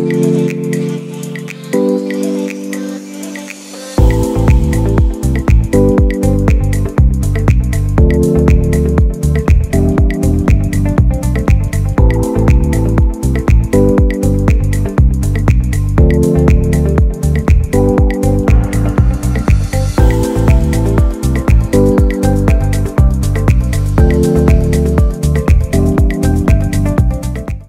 うん。